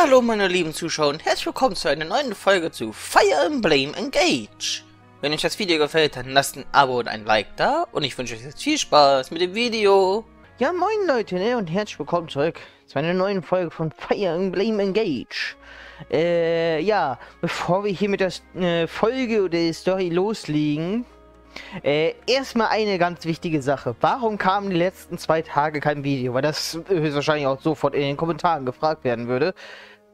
Hallo meine lieben Zuschauer und herzlich willkommen zu einer neuen Folge zu Fire Emblem Engage. Wenn euch das Video gefällt, dann lasst ein Abo und ein Like da und ich wünsche euch jetzt viel Spaß mit dem Video. Ja, moin Leute, ne, und herzlich willkommen zurück zu einer neuen Folge von Fire Emblem Engage. Äh, ja, bevor wir hier mit der äh, Folge oder der Story loslegen, äh, erstmal eine ganz wichtige Sache. Warum kamen die letzten zwei Tage kein Video? Weil das höchstwahrscheinlich auch sofort in den Kommentaren gefragt werden würde.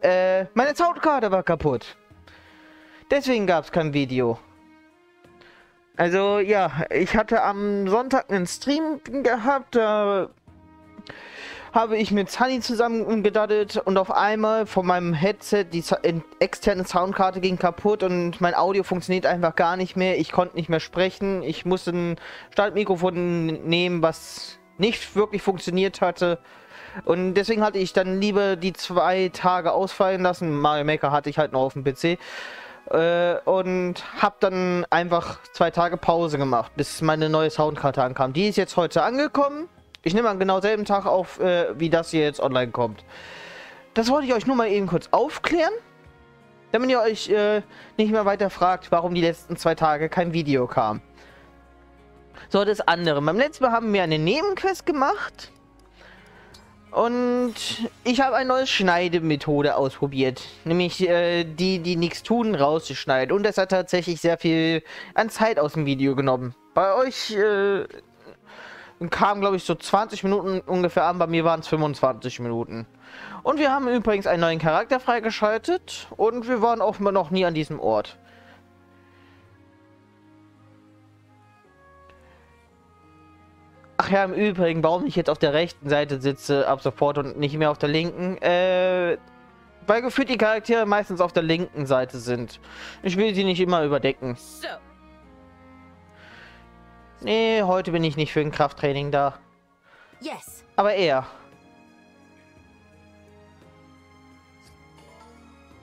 Äh, meine Soundkarte war kaputt. Deswegen gab es kein Video. Also ja, ich hatte am Sonntag einen Stream gehabt, da habe ich mit Sunny zusammen gedaddelt und auf einmal von meinem Headset die externe Soundkarte ging kaputt und mein Audio funktioniert einfach gar nicht mehr. Ich konnte nicht mehr sprechen. Ich musste ein Startmikrofon nehmen, was nicht wirklich funktioniert hatte. Und deswegen hatte ich dann lieber die zwei Tage ausfallen lassen. Mario Maker hatte ich halt noch auf dem PC. Äh, und habe dann einfach zwei Tage Pause gemacht, bis meine neue Soundkarte ankam. Die ist jetzt heute angekommen. Ich nehme an genau selben Tag auf, äh, wie das hier jetzt online kommt. Das wollte ich euch nur mal eben kurz aufklären. Damit ihr euch äh, nicht mehr weiter fragt, warum die letzten zwei Tage kein Video kam. So, das andere. Beim letzten Mal haben wir eine Nebenquest gemacht. Und ich habe eine neue Schneidemethode ausprobiert. Nämlich äh, die, die nichts tun, rauszuschneiden. Und das hat tatsächlich sehr viel an Zeit aus dem Video genommen. Bei euch äh, kam, glaube ich, so 20 Minuten ungefähr an. Bei mir waren es 25 Minuten. Und wir haben übrigens einen neuen Charakter freigeschaltet. Und wir waren offenbar noch nie an diesem Ort. Ach ja, im Übrigen, warum ich jetzt auf der rechten Seite sitze ab sofort und nicht mehr auf der linken, äh, weil gefühlt die Charaktere meistens auf der linken Seite sind. Ich will sie nicht immer überdecken. So. Nee, heute bin ich nicht für ein Krafttraining da. Yes. Aber er.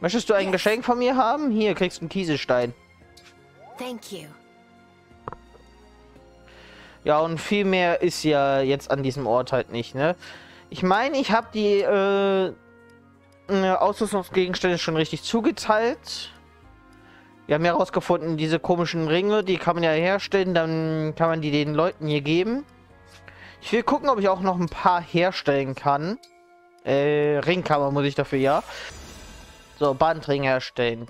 Möchtest du ein yes. Geschenk von mir haben? Hier kriegst du einen Kieselstein. Thank you. Ja, und viel mehr ist ja jetzt an diesem Ort halt nicht, ne? Ich meine, ich habe die äh, äh, Ausrüstungsgegenstände schon richtig zugeteilt. Wir haben ja herausgefunden, diese komischen Ringe, die kann man ja herstellen, dann kann man die den Leuten hier geben. Ich will gucken, ob ich auch noch ein paar herstellen kann. Äh, Ringkammer muss ich dafür, ja. So, Bandring herstellen.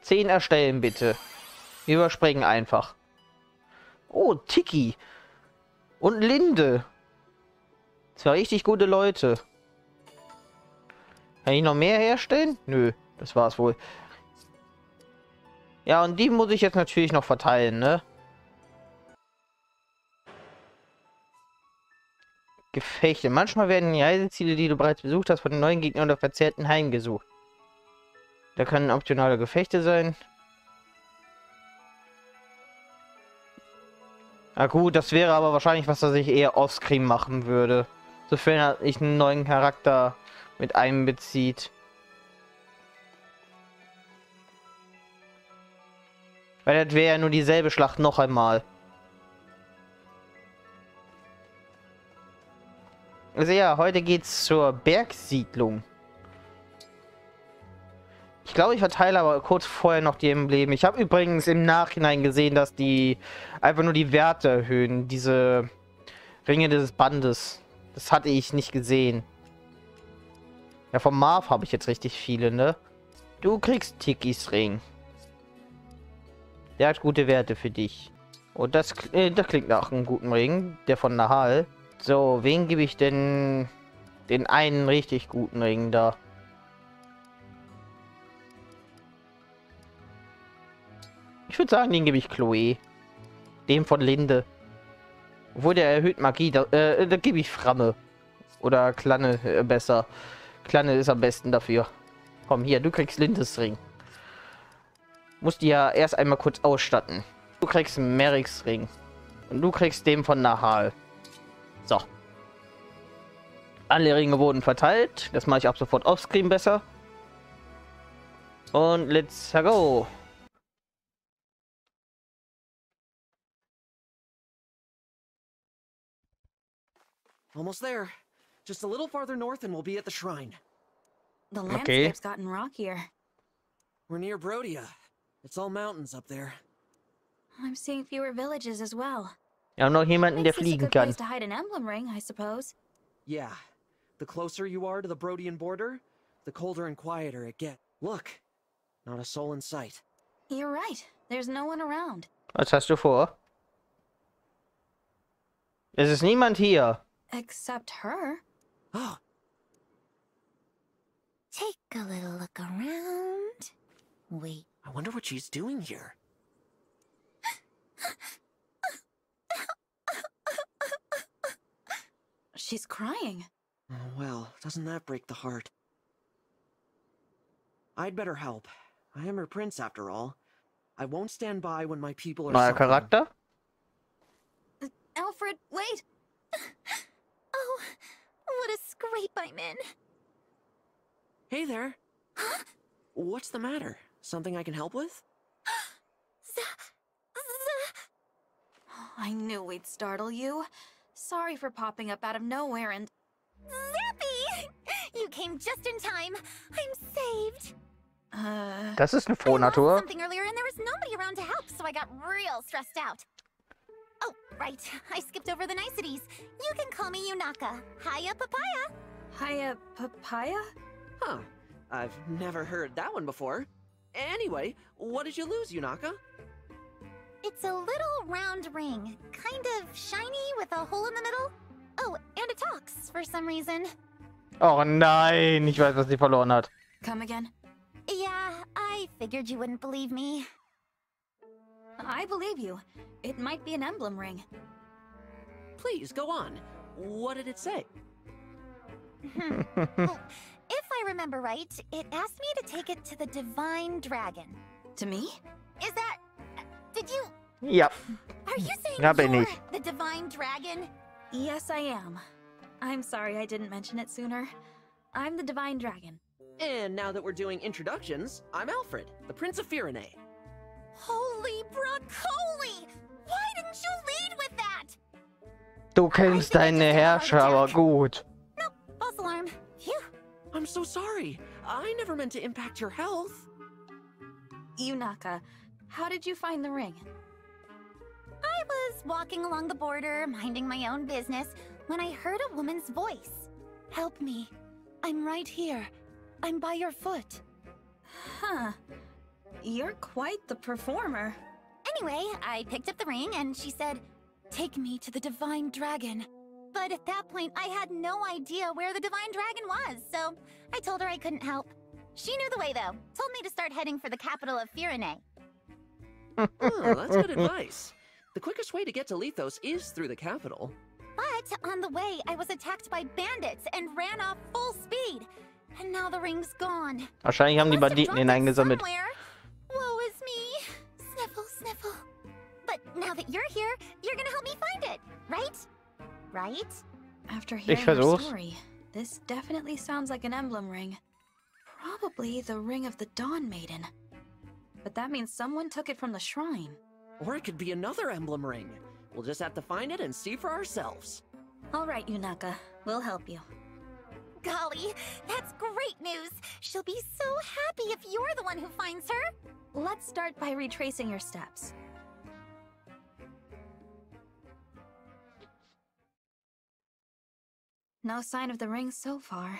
Zehn erstellen, bitte. Wir überspringen einfach. Oh, Tiki. Und Linde. Zwei richtig gute Leute. Kann ich noch mehr herstellen? Nö, das war's wohl. Ja, und die muss ich jetzt natürlich noch verteilen, ne? Gefechte. Manchmal werden die Reiseziele, die du bereits besucht hast, von den neuen Gegnern oder Verzerrten heimgesucht. Da können optionale Gefechte sein. Na gut, das wäre aber wahrscheinlich was, was ich eher offscreen machen würde. Sofern ich einen neuen Charakter mit einbezieht. Weil das wäre ja nur dieselbe Schlacht noch einmal. Also ja, heute geht's zur Bergsiedlung. Ich glaube, ich verteile aber kurz vorher noch die Embleme. Ich habe übrigens im Nachhinein gesehen, dass die einfach nur die Werte erhöhen. Diese Ringe des Bandes. Das hatte ich nicht gesehen. Ja, vom Marv habe ich jetzt richtig viele, ne? Du kriegst Tikis Ring. Der hat gute Werte für dich. Und das, äh, das klingt nach einem guten Ring. Der von Nahal. So, wen gebe ich denn den einen richtig guten Ring da? Ich würde sagen, den gebe ich Chloe. Dem von Linde. Obwohl der erhöht Magie, da, äh, da gebe ich Framme. Oder Klanne äh, besser. Kleine ist am besten dafür. Komm, hier, du kriegst Lindes Ring. Musst die ja erst einmal kurz ausstatten. Du kriegst Merrick's Ring. Und du kriegst den von Nahal. So. Alle Ringe wurden verteilt. Das mache ich ab sofort offscreen besser. Und let's go. Almost there. Just a little farther north and we'll be at the shrine. The Okay. landscape's gotten rockier. We're near Brodia. It's all mountains up there. I'm seeing fewer villages as well. Wir haben noch jemanden, der Makes this a fliegen good kann. place to hide an emblem ring, I suppose. Yeah. The closer you are to the Brodian border, the colder and quieter it gets. Look. Not a soul in sight. You're right. There's no one around. Was hast du vor? Es ist niemand hier. Except her. Oh, Take a little look around. Wait, I wonder what she's doing here. She's crying. Oh, well, doesn't that break the heart? I'd better help. I am her prince after all. I won't stand by when my people are Neuer suffering. Charakter? Uh, Alfred, wait! oh, what a scrape I'm in. Hey there. Huh? What's the matter? Something I can help with? Z- z- I knew we'd startle you. Sorry for popping up out of nowhere and. Zappy! You came just in time. I'm saved. Uh. Das ist eine I lost Frohnatur. something earlier and there was nobody around to help, so I got real stressed out. Right. I skipped over the niceties. You can call me Yunaka. Hiya, papaya. Hiya, papaya? Huh. I've never heard that one before. Anyway, what did you lose, Yunaka? It's a little round ring, kind of shiny with a hole in the middle. Oh, and it talks for some reason. Oh nein, ich weiß, was sie verloren hat. Come again? Yeah, I figured you wouldn't believe me. I believe you. It might be an emblem ring. Please, go on. What did it say? Well, oh, if I remember right, it asked me to take it to the Divine Dragon. To me? Is that. Did you. Yep. Are you saying Ja, bin you're ich. the Divine Dragon? Yes, I am. I'm sorry I didn't mention it sooner. I'm the Divine Dragon. And now that we're doing introductions, I'm Alfred, the Prince of Firene. Holy oh, broccoli! Why didn't you lead with that? du kennst deine Herrscher aber gut. Nope, false alarm. Phew. I'm so sorry. I never meant to impact your health. Yunaka, how did you find the ring? I was walking along the border, minding my own business, when I heard a woman's voice. Help me. I'm right here. I'm by your foot. Huh. You're quite the performer. Anyway, I picked up the ring and she said, Take me to the Divine Dragon. But at that point, I had no idea where the Divine Dragon was, so I told her I couldn't help. She knew the way, though. Told me to start heading for the capital of Firene. Oh, that's good advice. The quickest way to get to Lethos is through the capital. But on the way, I was attacked by bandits and ran off full speed. And now the ring's gone. Wahrscheinlich haben die Banditen ihn eingesammelt. somewhere. Right? After hearing your versuch's. story, this definitely sounds like an emblem ring. Probably the ring of the Dawn Maiden. But that means someone took it from the shrine. Or it could be another emblem ring. We'll just have to find it and see for ourselves. All right, Yunaka, we'll help you. Golly, that's great news. She'll be so happy if you're the one who finds her. Let's start by retracing your steps. No sign of the ring so far.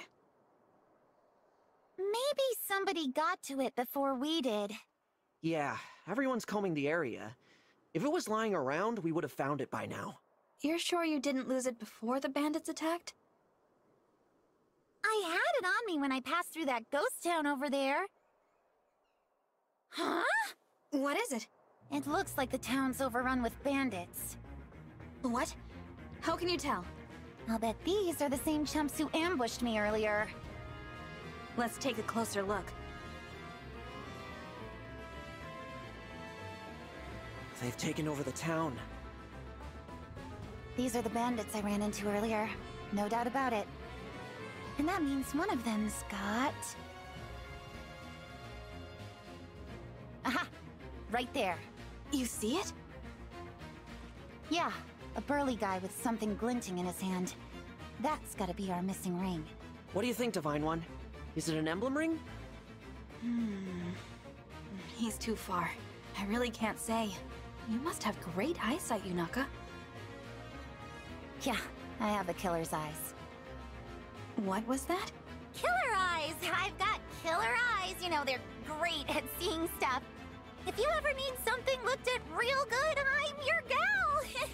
Maybe somebody got to it before we did. Yeah, everyone's combing the area. If it was lying around, we would have found it by now. You're sure you didn't lose it before the bandits attacked? I had it on me when I passed through that ghost town over there. Huh? What is it? It looks like the town's overrun with bandits. What? How can you tell? I'll bet these are the same chumps who ambushed me earlier. Let's take a closer look. They've taken over the town. These are the bandits I ran into earlier. No doubt about it. And that means one of them's got... Aha! Right there. You see it? Yeah, a burly guy with something glinting in his hand. That's gotta be our missing ring. What do you think, Divine One? Is it an emblem ring? Hmm. He's too far. I really can't say. You must have great eyesight, Yunaka. Yeah, I have a killer's eyes. What was that? Killer eyes! I've got killer eyes! You know, they're great at seeing stuff. If you ever need something looked at real good, I'm your gal!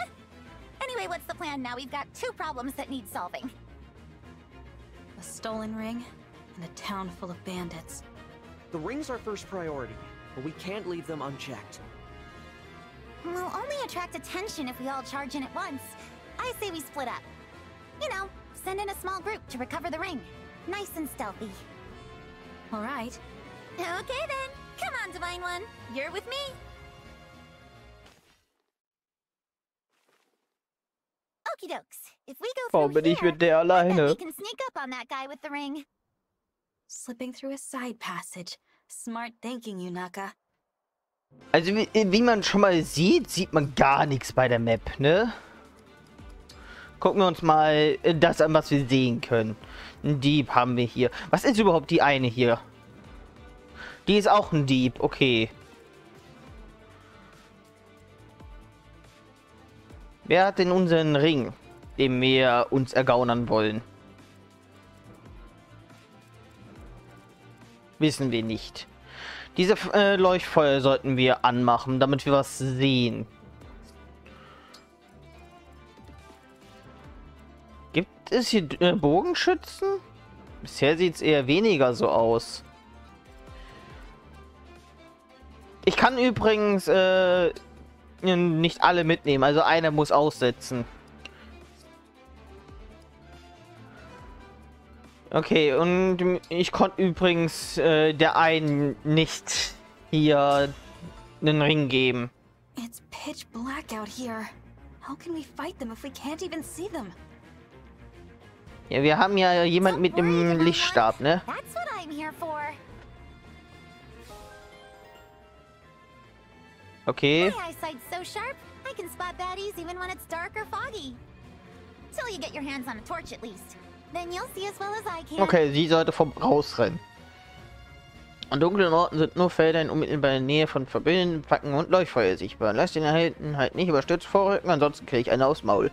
anyway, what's the plan now? We've got two problems that need solving. A stolen ring and a town full of bandits. The ring's our first priority, but we can't leave them unchecked. We'll only attract attention if we all charge in at once. I say we split up. You know, send in a small group to recover the ring. Nice and stealthy. All right. Okay then. Come on, Divine One. You're with me. Okie dokes. If we go Warum through bin ich here, mit der I bet we alleine? can sneak up on that guy with the ring. Slipping through a side passage. Smart thinking, Yunaka. Also wie, wie man schon mal sieht, sieht man gar nichts bei der Map, ne? Gucken wir uns mal äh, das an, was wir sehen können. Ein Dieb haben wir hier. Was ist überhaupt die eine hier? Die ist auch ein Dieb, okay. Wer hat denn unseren Ring, den wir uns ergaunern wollen? Wissen wir nicht. Diese äh, Leuchtfeuer sollten wir anmachen, damit wir was sehen. Gibt es hier äh, Bogenschützen? Bisher sieht es eher weniger so aus. Ich kann übrigens äh, nicht alle mitnehmen, also einer muss aussetzen. Okay, und ich konnte übrigens äh, der einen nicht hier einen Ring geben. It's pitch black out here. How can we fight them if we can't even see them? Ja, wir haben ja jemand mit dem Lichtstab, ne? That's what I'm here for. Okay. My eyesight's so sharp, I can spot baddies even when it's dark or foggy. Till you get your hands on a torch at least. Then you'll see as well as I can. Okay, sie sollte vom rausrennen. An dunklen Orten sind nur Felder in unmittelbarer Nähe von Verbündeten, Packen und Leuchtfeuer sichtbar. Lass den Erhalten halt nicht überstürzt vorrücken, ansonsten kriege ich eine aufs Maul.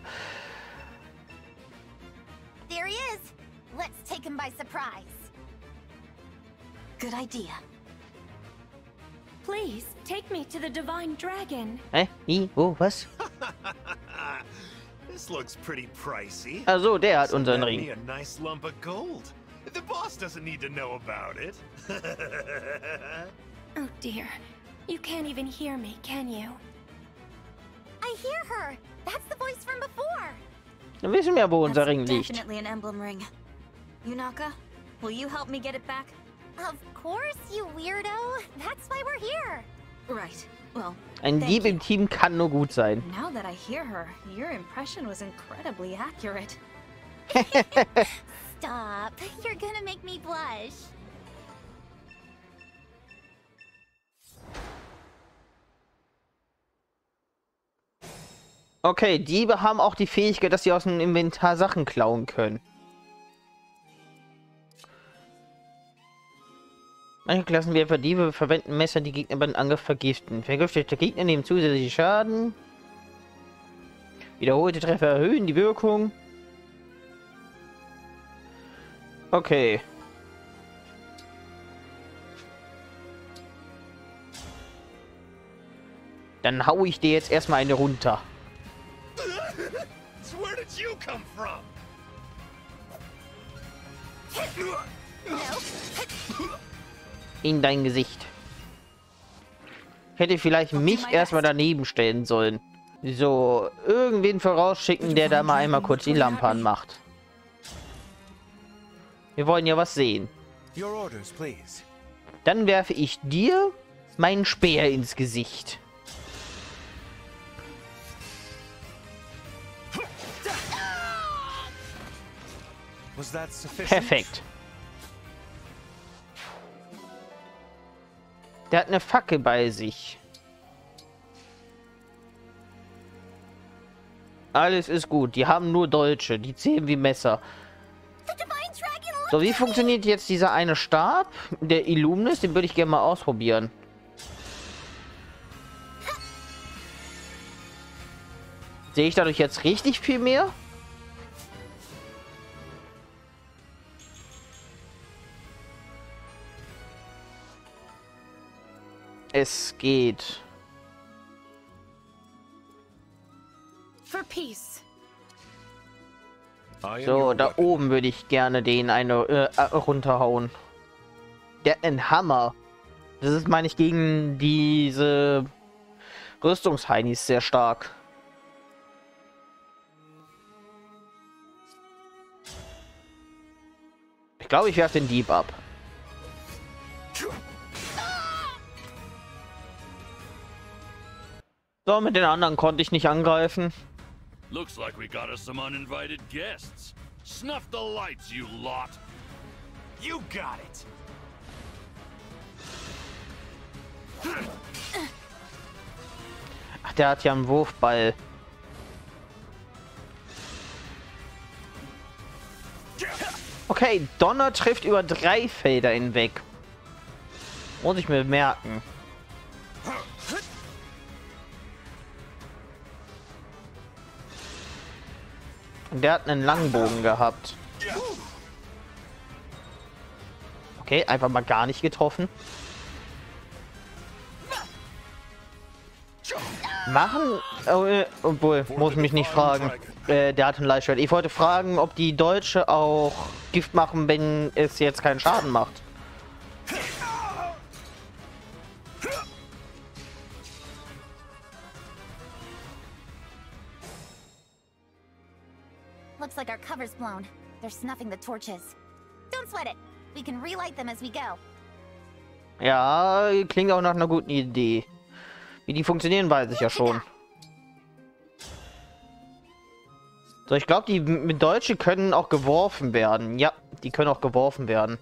There he is. Let's take him by surprise. Good idea. Please, take me to the Divine Dragon. Eh? Hä? Wie? Wo? Oh, was? this looks pretty pricey. Also, der hat Send unseren out Ring. me a nice lump of gold. The boss doesn't need to know about it. Oh dear. You can't even hear me, can you? I hear her. That's the voice from before. Dann wissen wir, wo unser Ring liegt. definitely an emblem ring. Yunaka, will you help me get it back? Of course, you weirdo. That's why we're here. Right. Well, Ein Dieb im Team kann nur gut sein. now that I hear her, your impression was incredibly accurate. Stop. You're gonna make me blush. Okay, Diebe haben auch die Fähigkeit, dass sie aus dem Inventar Sachen klauen können. Manche Klassen wie etwa Diebe verwenden Messer, die Gegner beim Angriff vergiften. Vergiftete Gegner nehmen zusätzlichen Schaden. Wiederholte Treffer erhöhen die Wirkung. Okay. Dann hau ich dir jetzt erstmal eine runter. where did you come from? In dein Gesicht. Hätte vielleicht mich erstmal daneben stellen sollen. So, irgendwen vorausschicken, der da mal einmal kurz die Lampe anmacht. Wir wollen ja was sehen. Dann werfe ich dir meinen Speer ins Gesicht. Perfekt. Der hat eine Fackel bei sich. Alles ist gut. Die haben nur Deutsche. Die zählen wie Messer. So, wie funktioniert jetzt dieser eine Stab? Der Illuminus, den würde ich gerne mal ausprobieren. Sehe ich dadurch jetzt richtig viel mehr? Es geht. So, da oben würde ich gerne den eine äh, runterhauen. Der einen Hammer. Das ist, meine ich, gegen diese Rüstungsheinis sehr stark. Ich glaube, ich werfe den Dieb ab. So, mit den anderen konnte ich nicht angreifen. Looks like we got us some uninvited guests. Snuff the lights, you lot. You got it. Ach, der hat ja einen Wurfball. Okay, Donner trifft über drei Felder hinweg. Muss ich mir merken. Der hat einen Langbogen gehabt. Okay, einfach mal gar nicht getroffen. Machen, äh, obwohl, muss mich nicht fragen. Äh, der hat ein Leichtschwert. Ich wollte fragen, ob die Deutsche auch Gift machen, wenn es jetzt keinen Schaden macht. They're snuffing the torches. Don't sweat it. We can relight them as we go. Ja, klingt auch nach einer guten Idee. Wie die funktionieren, weiß ich ja schon. So, ich glaube, die mit Deutsche können auch geworfen werden. Ja, die können auch geworfen werden.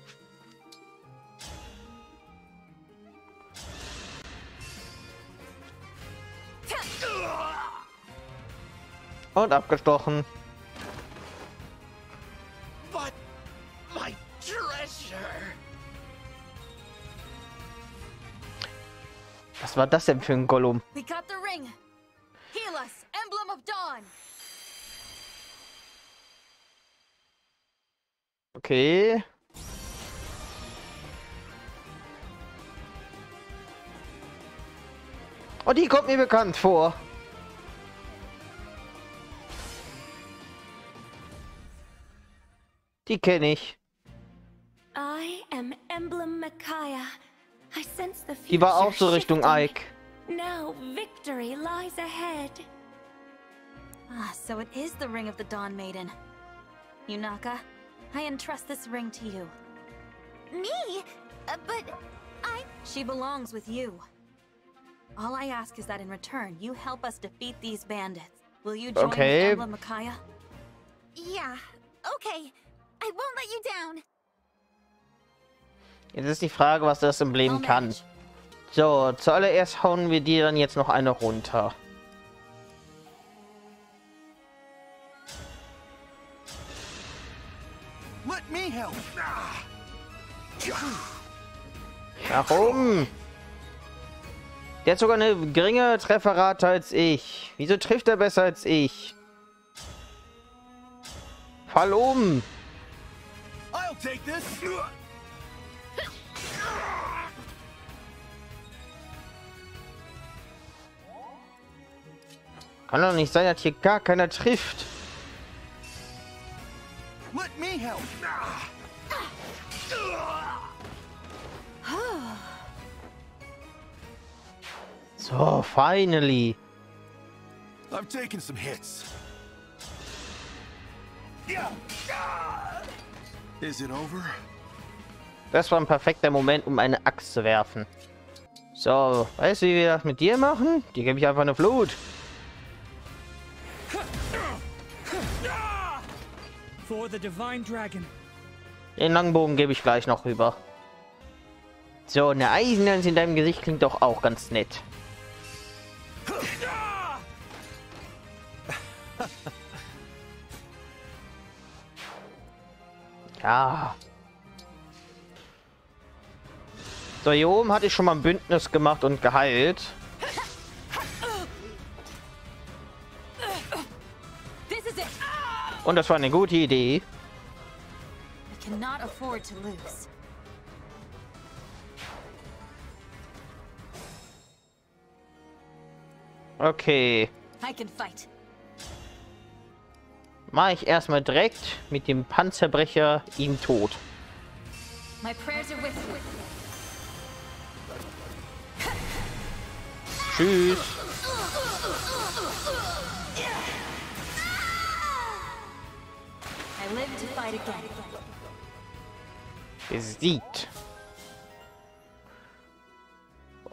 Und abgestochen. Was war das denn für ein Gollum? We got the ring. Heal us, emblem of dawn. Okay. Oh, die kommt mir bekannt vor. Die kenne ich. I am Emblem Micaiah. I sense the Die war auch future so Richtung shifting. Ike. Now victory lies ahead. Ah, so it is the ring of the Dawn Maiden. Yunaka, I entrust this ring to you. Me? Uh, but I... She belongs with you. All I ask is that in return, you help us defeat these bandits. Will you join Okay. with Emblem Micaiah? Yeah. Okay. I won't let you down. Jetzt ist die Frage, was das Emblem kann. So, zuallererst hauen wir dir dann jetzt noch eine runter. Let me help. Warum? Der hat sogar eine geringe Trefferrate als ich. Wieso trifft er besser als ich? Fall um. I'll take this. Kann doch nicht sein, dass hier gar keiner trifft. Let me help. So, finally. I've taken some hits. Is it over? Das war ein perfekter Moment, um eine Axt zu werfen. So, weißt du, wie wir das mit dir machen? Die gebe ich einfach eine Flut. Den Langbogen gebe ich gleich noch rüber. So, eine Eisenlens in deinem Gesicht klingt doch auch ganz nett. Ja. So, hier oben hatte ich schon mal ein Bündnis gemacht und geheilt. Und das war eine gute Idee. Okay. Mache ich erstmal direkt mit dem Panzerbrecher ihn tot. My prayers are with you. Tschüss. Live to fight again. Besiegt.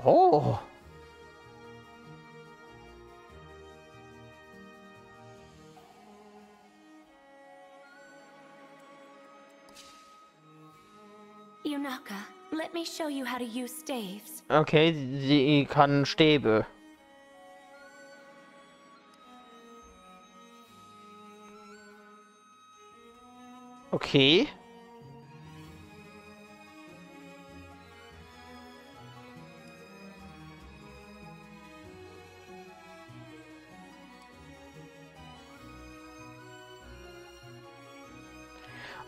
Oh. Yunaka, let me show you how to use staves. Okay, sie kann Stäbe. Okay.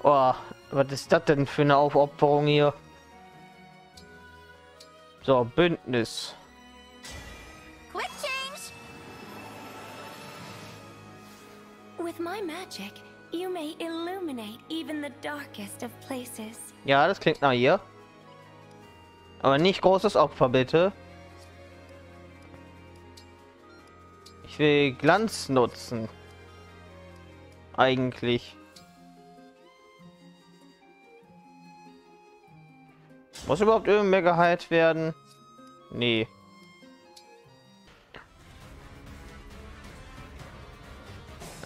Oh, was ist das denn für eine Aufopferung hier? So, Bündnis. Quick change! With my magic, you may illuminate even the darkest of places. Ja, das klingt nach ihr. Aber nicht großes Opfer, bitte. Ich will Glanz nutzen. Eigentlich. Muss überhaupt irgendwer geheilt werden? Nee.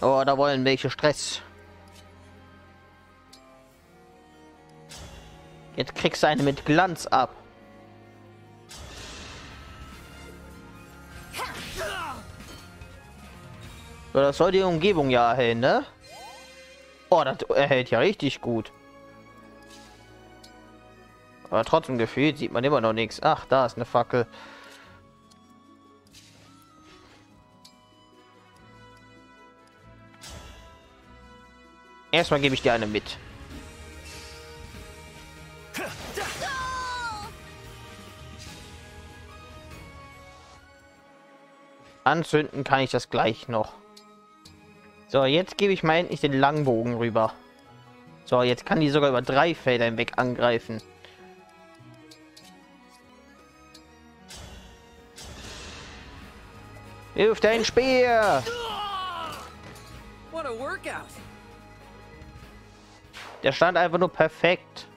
Oh, da wollen welche Stress. Jetzt kriegst du eine mit Glanz ab. So, das soll die Umgebung ja erhellen, ne? Oh, das erhält ja richtig gut. Aber trotzdem gefühlt sieht man immer noch nichts. Ach, da ist eine Fackel. Erstmal gebe ich dir eine mit. Anzünden kann ich das gleich noch. So, jetzt gebe ich mal endlich den Langbogen rüber. So, jetzt kann die sogar über drei Felder hinweg angreifen. Wirf dein Speer! Der stand einfach nur perfekt.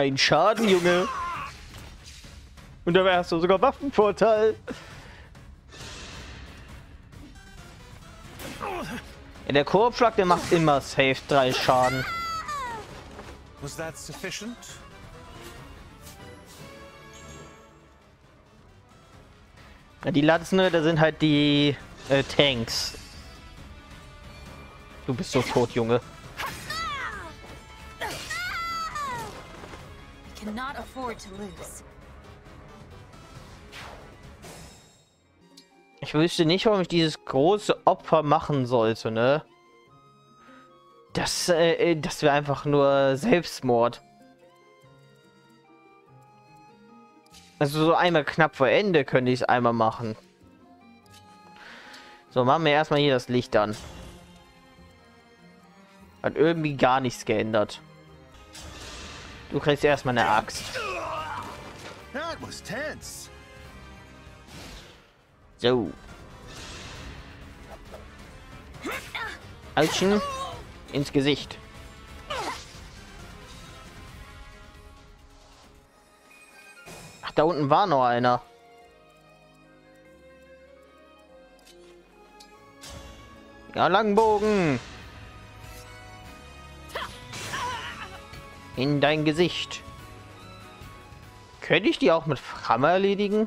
Kein Schaden, Junge. Und dabei hast du sogar Waffenvorteil. Ja, der Korbschlag, der macht immer safe drei Schaden. Was that sufficient? Ja, die Lanzen, da sind halt die äh, Tanks. Du bist so tot, Junge. Cannot afford to lose. Ich wüsste nicht, warum ich dieses große Opfer machen sollte, ne? Das, äh, das wäre einfach nur Selbstmord. Also so einmal knapp vor Ende könnte ich es einmal machen. So, machen wir erstmal hier das Licht an. Hat irgendwie gar nichts geändert. Du kriegst erstmal eine Axt. So. Autschen ins Gesicht. Ach, da unten war noch einer. Ja, Langbogen. In dein Gesicht. Könnte ich die auch mit Flamme erledigen?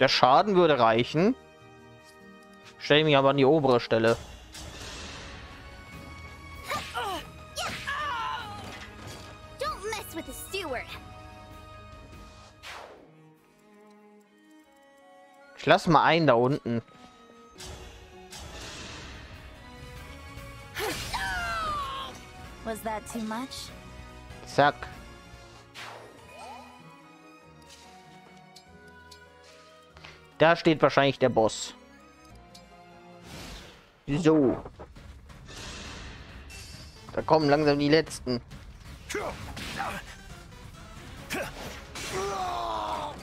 Der Schaden würde reichen. Stell mich aber an die obere Stelle. Ich lass mal einen da unten. Was that too much? Zack. Da steht wahrscheinlich der Boss. So. Da kommen langsam die letzten.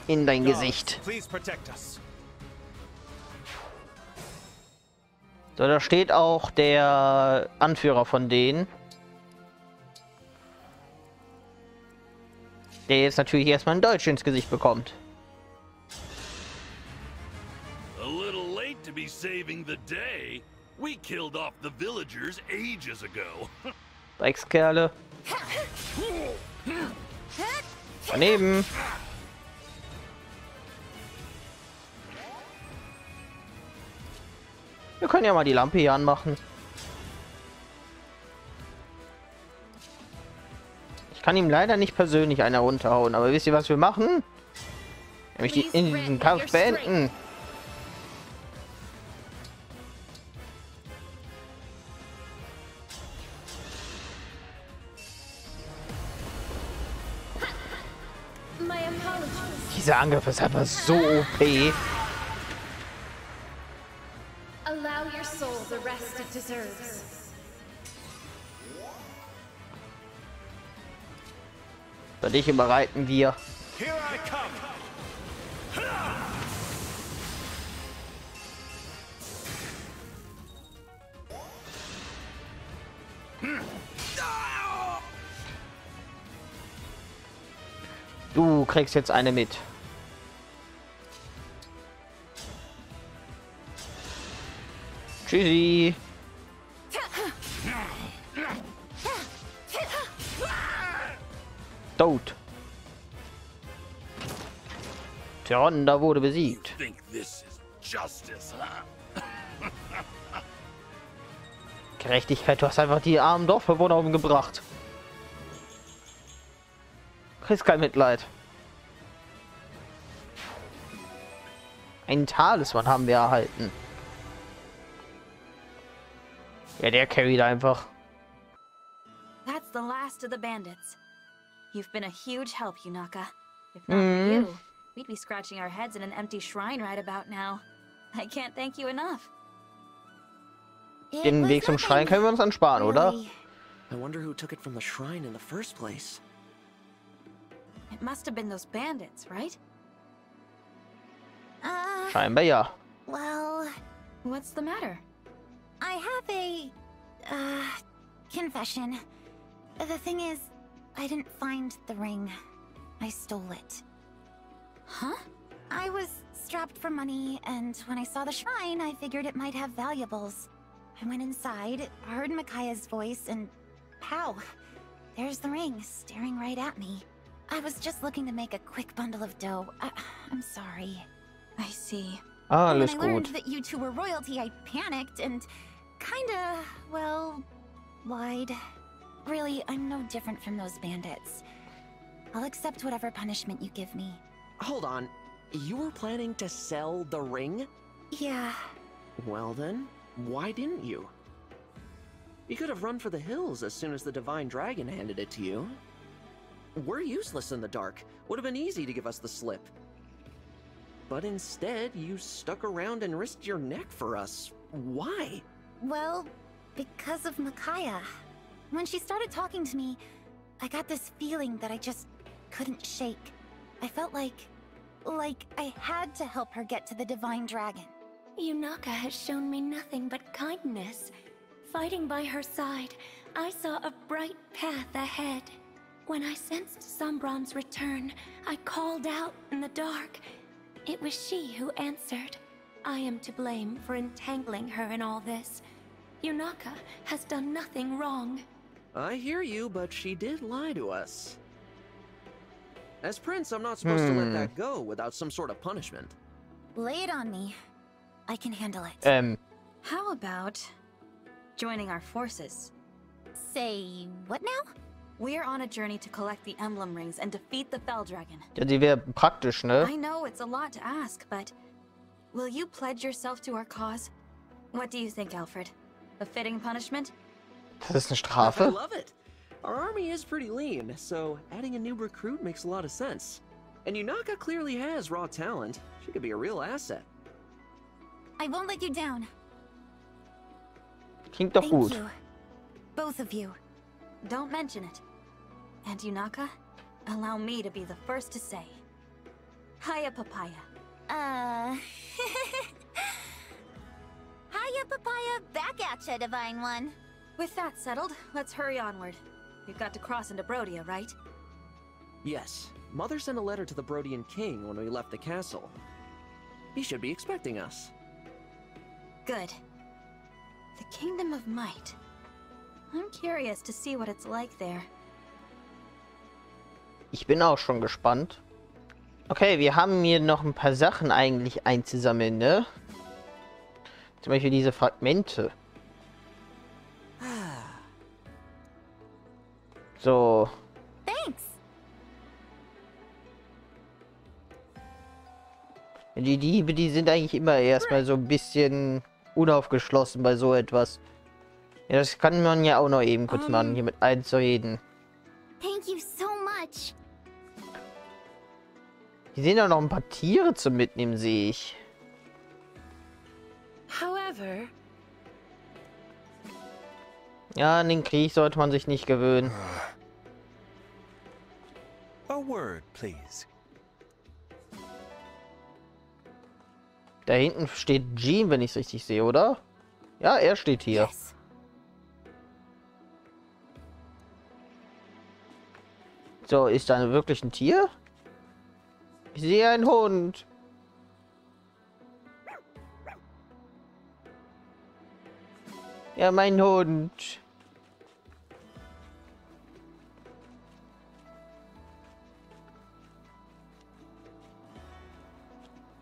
In dein Gesicht. So, da steht auch der Anführer von denen. Der jetzt natürlich erstmal ein Deutsch ins Gesicht bekommt. A little late to be saving the day. We killed off the villagers ages ago. Dreckskerle. Daneben. Wir können ja mal die Lampe hier anmachen. Ich kann ihm leider nicht persönlich einer runterhauen, aber wisst ihr, was wir machen? Nämlich die, in diesen Kampf beenden. Dieser Angriff ist einfach so OP. Allow your soul the rest it deserves. Für dich überreiten wir. Du kriegst jetzt eine mit. Tschüssi. Tot. Tyronda wurde besiegt. Think this is justice, huh? Gerechtigkeit, du hast einfach die armen Dorfbewohner umgebracht. Kriegst kein Mitleid. Ein Talisman haben wir erhalten. Ja, der carried einfach. That's the last of the bandits. You've been a huge help, Yunaka. If not Mhm. for you, we'd be scratching our heads in an empty shrine right about now. I can't thank you enough. Den Weg zum Schrein können wir uns ansparen, oder? I wonder who took it from the shrine in the first place. It must have been those bandits, right? Uh, Scheinbar ja. well, What's the matter? I have a, uh, confession. The thing is, I didn't find the ring. I stole it. Huh? I was strapped for money, and when I saw the shrine, I figured it might have valuables. I went inside, heard Micaiah's voice, and pow! There's the ring, staring right at me. I was just looking to make a quick bundle of dough. I, I'm sorry. I see. Ah, when alles I learned gut. that you two were royalty, I panicked and kinda, well, lied. Really, I'm no different from those bandits. I'll accept whatever punishment you give me. Hold on. You were planning to sell the ring? Yeah, Well then, why didn't you? You could have run for the hills as soon as the Divine Dragon handed it to you. We're useless in the dark. Would have been easy to give us the slip. But instead, you stuck around and risked your neck for us. Why? well, because of Micaiah. When she started talking to me, I got this feeling that I just couldn't shake. I felt like. like I had to help her get to the Divine Dragon. Yunaka has shown me nothing but kindness. Fighting by her side, I saw a bright path ahead. When I sensed Sombron's return, I called out in the dark. It was she who answered. I am to blame for entangling her in all this. Yunaka has done nothing wrong. I hear you, but she did lie to us. As Prince, I'm not supposed to let Hmm. that go without some sort of punishment. Lay it on me. I can handle it. Ähm, How about joining our forces? Say what now? We're on a journey to collect the emblem rings and defeat the Fell Dragon. ja, die wäre praktisch, ne? I know it's a lot to ask, but will you pledge yourself to our cause? What do you think, Alfred? A fitting punishment? Das ist eine I love it. Our army is pretty lean, so adding a new recruit makes a lot of sense. And Yunaka clearly has raw talent. She could be a real asset. I won't let you down. Klingt doch Thank gut. you. Both of you. Don't mention it. And Yunaka, allow me to be the first to say. Hiya, Papaya. Uh. Hiya, Papaya. Back at ya, Divine One. With that settled, let's hurry onward. We've got to cross into Brodia, right? Yes, Mother sent a letter to the Brodian King when we left the castle. He should be expecting us. Good. The Kingdom of Might. I'm curious to see what it's like there. Ich bin auch schon gespannt. Okay, wir haben hier noch ein paar Sachen eigentlich einzusammeln, ne? Zum Beispiel diese Fragmente. So. Thanks. Die Diebe, die sind eigentlich immer erstmal so ein bisschen unaufgeschlossen bei so etwas. Ja, das kann man ja auch noch eben kurz Ähm. machen, hier mit einzureden. Thank you so much. Hier sind auch noch ein paar Tiere zum Mitnehmen, sehe ich. However, Ja, an den Krieg sollte man sich nicht gewöhnen. A word, please. Da hinten steht Jean, wenn ich es richtig sehe, oder? Ja, er steht hier. Yes. So, ist da wirklich ein Tier? Ich sehe einen Hund. Ja, mein Hund.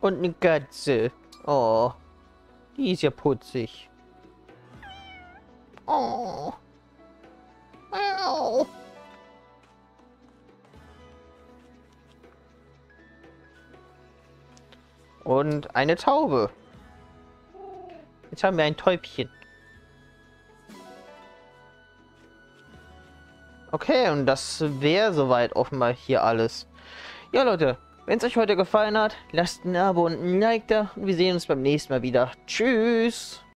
Und eine Katze. Oh. Die ist ja putzig. Oh. Au. Und eine Taube. Jetzt haben wir ein Täubchen. Okay, und das wäre soweit offenbar hier alles. Ja, Leute, wenn es euch heute gefallen hat, lasst ein Abo und ein Like da. Und wir sehen uns beim nächsten Mal wieder. Tschüss.